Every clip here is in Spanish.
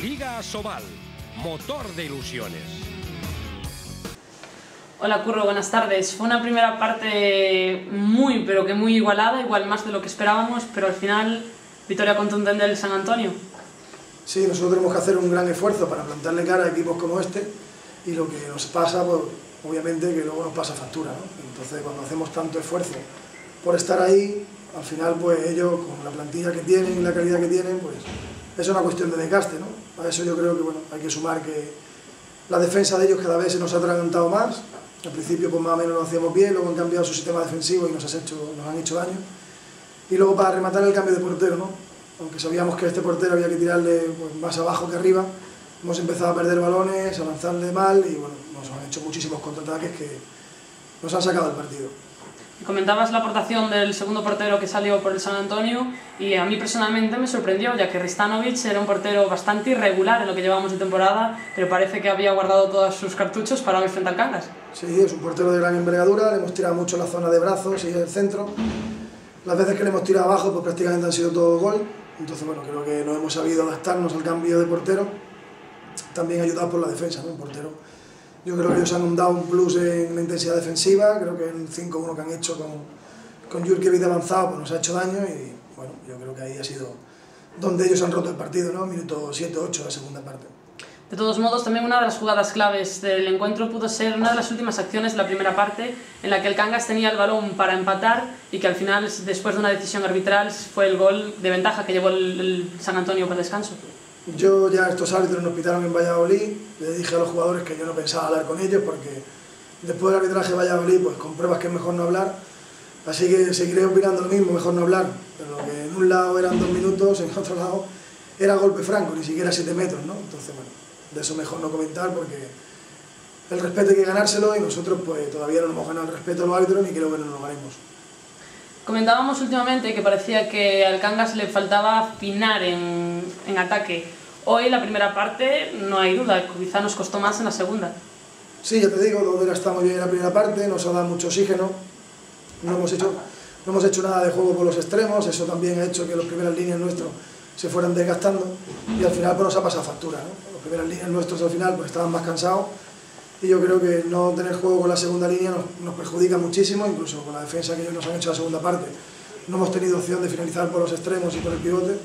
Liga Sobal, motor de ilusiones. Hola Curro, buenas tardes. Fue una primera parte muy, pero que muy igualada, igual más de lo que esperábamos, pero al final victoria contundente del San Antonio. Sí, nosotros tenemos que hacer un gran esfuerzo para plantarle cara a equipos como este y lo que nos pasa, pues, obviamente que luego nos pasa factura. ¿no? Entonces cuando hacemos tanto esfuerzo por estar ahí, al final pues ellos con la plantilla que tienen y la calidad que tienen, pues es una cuestión de desgaste. ¿no? A eso yo creo que bueno, hay que sumar que la defensa de ellos cada vez se nos ha atragantado más. Al principio pues más o menos lo hacíamos bien, luego han cambiado su sistema defensivo y nos, has hecho, nos han hecho daño. Y luego para rematar el cambio de portero, ¿no? aunque sabíamos que este portero había que tirarle pues, más abajo que arriba, hemos empezado a perder balones, a lanzarle mal y bueno, nos han hecho muchísimos contraataques que nos han sacado el partido. Comentabas la aportación del segundo portero que salió por el San Antonio y a mí personalmente me sorprendió, ya que Ristanovic era un portero bastante irregular en lo que llevábamos de temporada, pero parece que había guardado todos sus cartuchos para hoy frente al Cangas. Sí, es un portero de gran envergadura, le hemos tirado mucho la zona de brazos y el centro. Las veces que le hemos tirado abajo, pues prácticamente han sido todo gol. Entonces, bueno, creo que no hemos sabido adaptarnos al cambio de portero, también ayudado por la defensa, ¿no? Portero. Yo creo que ellos han dado un plus en la intensidad defensiva, creo que el 5-1 que han hecho con, con Jurkevic avanzado pues nos ha hecho daño y bueno, yo creo que ahí ha sido donde ellos han roto el partido, ¿no? Minuto 7-8 la segunda parte. De todos modos, también una de las jugadas claves del encuentro pudo ser una de las últimas acciones de la primera parte, en la que el Cangas tenía el balón para empatar y que al final, después de una decisión arbitral, fue el gol de ventaja que llevó el, San Antonio para descanso. Yo ya estos árbitros nos pitaron en Valladolid, le dije a los jugadores que yo no pensaba hablar con ellos porque después del arbitraje de Valladolid, pues compruebas que es mejor no hablar, así que seguiré opinando lo mismo, mejor no hablar, pero que en un lado eran dos minutos, en otro lado era golpe franco, ni siquiera siete metros, ¿no? Entonces, bueno, de eso mejor no comentar porque el respeto hay que ganárselo y nosotros pues todavía no nos hemos ganado el respeto a los árbitros ni creo que no lo ganemos. Comentábamos últimamente que parecía que al Cangas le faltaba afinar en, en ataque. Hoy la primera parte, no hay duda, quizá nos costó más en la segunda. Sí, ya te digo, Dodera está muy bien en la primera parte, nos ha dado mucho oxígeno, no hemos hecho, no hemos hecho nada de juego por los extremos, eso también ha hecho que las primeras líneas nuestros se fueran desgastando y al final pues, nos ha pasado factura. ¿no? Las primeras líneas nuestros al final pues, estaban más cansados y yo creo que no tener juego con la segunda línea nos, nos, perjudica muchísimo, incluso con la defensa que ellos nos han hecho la segunda parte. No hemos tenido opción de finalizar por los extremos y por el pivote.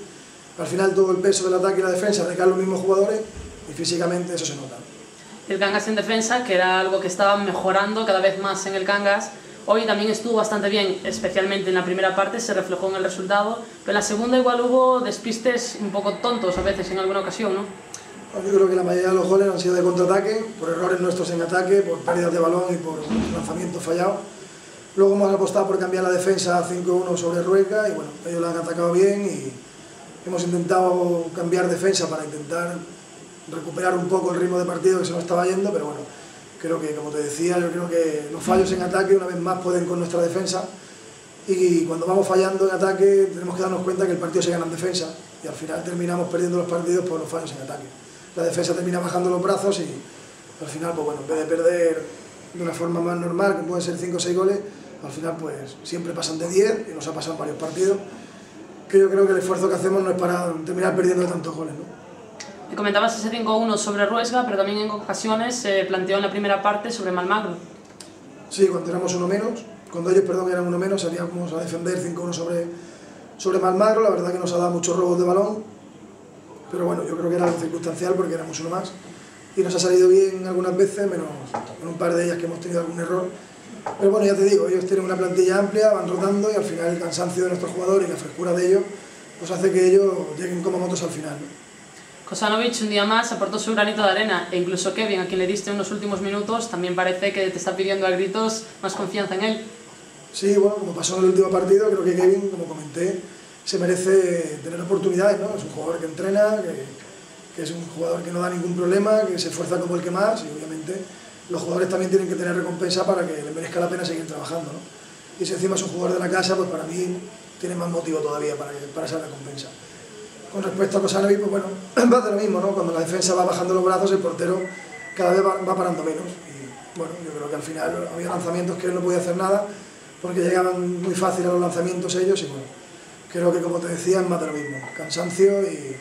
Al final todo el peso del ataque y la defensa recae en los mismos jugadores y físicamente eso se nota. El Cangas en defensa, que era algo que estaba mejorando cada vez más en el Cangas, hoy también estuvo bastante bien, especialmente en la primera parte, se reflejó en el resultado, pero en la segunda igual hubo despistes un poco tontos a veces en alguna ocasión, ¿no? Yo creo que la mayoría de los goles han sido de contraataque, por errores nuestros en ataque, por pérdidas de balón y por lanzamientos fallados. Luego hemos apostado por cambiar la defensa 5-1 sobre Rueca y bueno, ellos la han atacado bien y hemos intentado cambiar defensa para intentar recuperar un poco el ritmo de partido que se nos estaba yendo, pero bueno, creo que como te decía, yo creo que los fallos en ataque una vez más pueden con nuestra defensa y cuando vamos fallando en ataque tenemos que darnos cuenta que el partido se gana en defensa y al final terminamos perdiendo los partidos por los fallos en ataque la defensa termina bajando los brazos y al final, pues bueno, en vez de perder de una forma más normal, que pueden ser 5 o 6 goles, al final pues siempre pasan de 10 y nos ha pasado varios partidos, que yo creo que el esfuerzo que hacemos no es para terminar perdiendo tantos goles. ¿no? Y comentabas ese 5-1 sobre Ruesga, pero también en ocasiones se planteó en la primera parte sobre Malmagro. Sí, cuando éramos uno menos, cuando ellos, perdón, eran uno menos, salíamos a defender 5-1 sobre, sobre Malmagro, la verdad que nos ha dado muchos robos de balón, pero bueno, yo creo que era circunstancial porque éramos uno más y nos ha salido bien algunas veces, menos en un par de ellas que hemos tenido algún error. Pero bueno, ya te digo, ellos tienen una plantilla amplia, van rotando y al final el cansancio de nuestros jugadores y la frescura de ellos pues hace que ellos lleguen como motos al final. ¿no? Kosanovic un día más aportó su granito de arena e incluso Kevin, a quien le diste unos últimos minutos, también parece que te está pidiendo a gritos más confianza en él. Sí, bueno, como pasó en el último partido, creo que Kevin, como comenté, se merece tener oportunidades, ¿no? Es un jugador que entrena, que, es un jugador que no da ningún problema, que se esfuerza como el que más y obviamente los jugadores también tienen que tener recompensa para que les merezca la pena seguir trabajando, ¿no? Y si encima es un jugador de la casa, pues para mí tiene más motivo todavía para, para esa recompensa. Con respecto a Kosanovic, pues bueno, va de lo mismo, ¿no? Cuando la defensa va bajando los brazos, el portero cada vez va, va parando menos. Y bueno, yo creo que al final había lanzamientos que él no podía hacer nada porque llegaban muy fácil a los lanzamientos ellos y bueno, creo que como te decía es más de lo mismo, cansancio y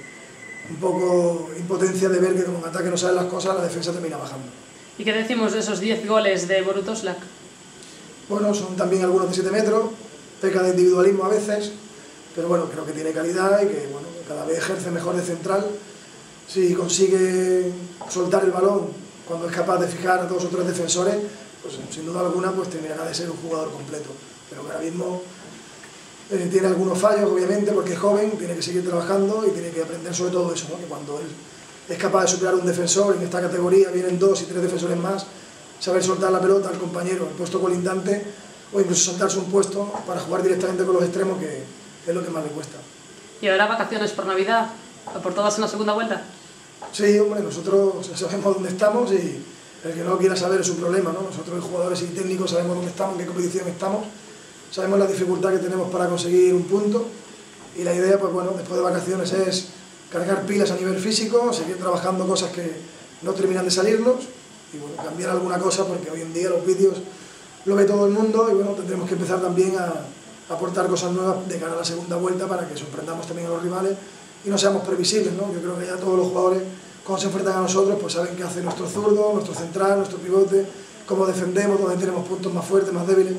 un poco impotencia de ver que como en ataque no saben las cosas, la defensa termina bajando. ¿Y qué decimos de esos 10 goles de Borutoslak? Bueno, son también algunos de 7 metros, peca de individualismo a veces, pero bueno, creo que tiene calidad y que bueno, cada vez ejerce mejor de central. Si consigue soltar el balón cuando es capaz de fijar a dos o tres defensores, pues sin duda alguna pues terminará de ser un jugador completo. Pero que ahora mismo eh, tiene algunos fallos, obviamente, porque es joven, tiene que seguir trabajando y tiene que aprender sobre todo eso, ¿no? que cuando él es capaz de superar un defensor en esta categoría, vienen dos y tres defensores más, saber soltar la pelota al compañero, el puesto colindante, o incluso saltarse un puesto para jugar directamente con los extremos, que es lo que más le cuesta. ¿Y ahora vacaciones por Navidad? ¿Por todas en la segunda vuelta? Sí, hombre, nosotros sabemos dónde estamos y el que no quiera saber es un problema, ¿no? Nosotros, jugadores y técnicos, sabemos dónde estamos, en qué competición estamos, sabemos la dificultad que tenemos para conseguir un punto y la idea, pues bueno, después de vacaciones es cargar pilas a nivel físico, seguir trabajando cosas que no terminan de salirnos y bueno, cambiar alguna cosa porque hoy en día los vídeos lo ve todo el mundo y bueno, tendremos que empezar también a, aportar cosas nuevas de cara a la segunda vuelta para que sorprendamos también a los rivales y no seamos previsibles, ¿no? Yo creo que ya todos los jugadores cuando se enfrentan a nosotros pues saben qué hace nuestro zurdo, nuestro central, nuestro pivote, cómo defendemos, dónde tenemos puntos más fuertes, más débiles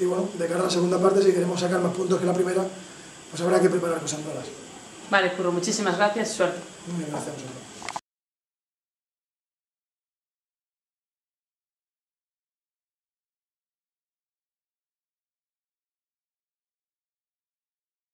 y bueno, de cara a la segunda parte si queremos sacar más puntos que la primera pues habrá que preparar cosas nuevas. Vale, Curro, muchísimas gracias y suerte. Muy bien, gracias a vosotros.